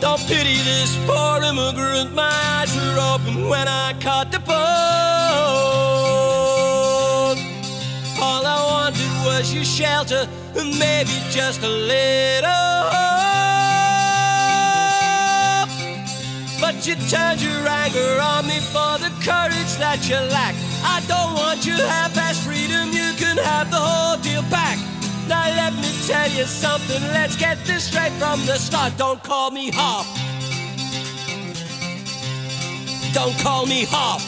don't pity this poor immigrant. My eyes were open when I caught the boat. All I wanted was your shelter and maybe just a little hope. But you turned your anger on me for the courage that you lack. I don't want your half-assed freedom. You can have the whole deal back. Now let me tell you something. Let's get this straight from the start. Don't call me Harp. Don't call me Harp.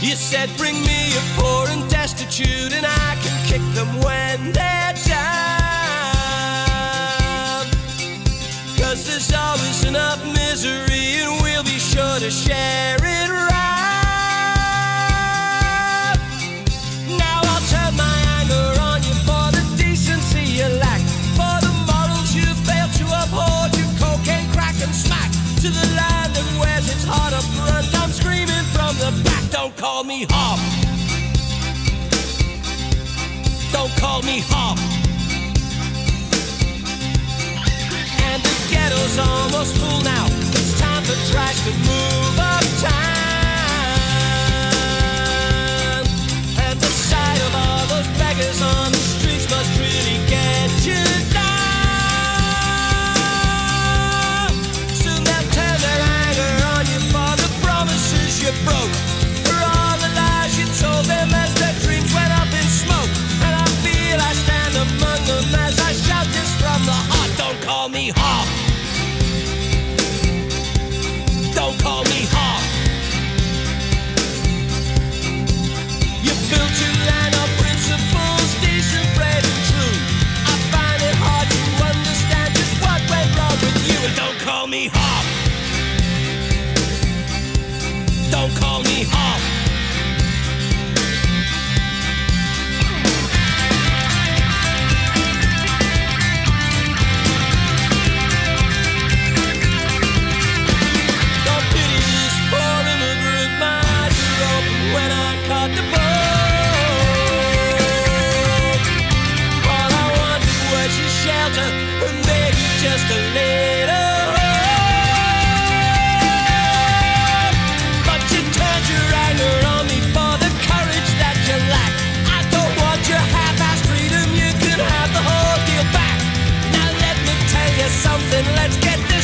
You said bring me a poor and destitute, and I can kick them when they're down. Cause there's always enough misery, and we'll be sure to share it call me Harp. Don't call me Harp. And the ghetto's almost full now. It's time for trash to move. money. something, let's get this.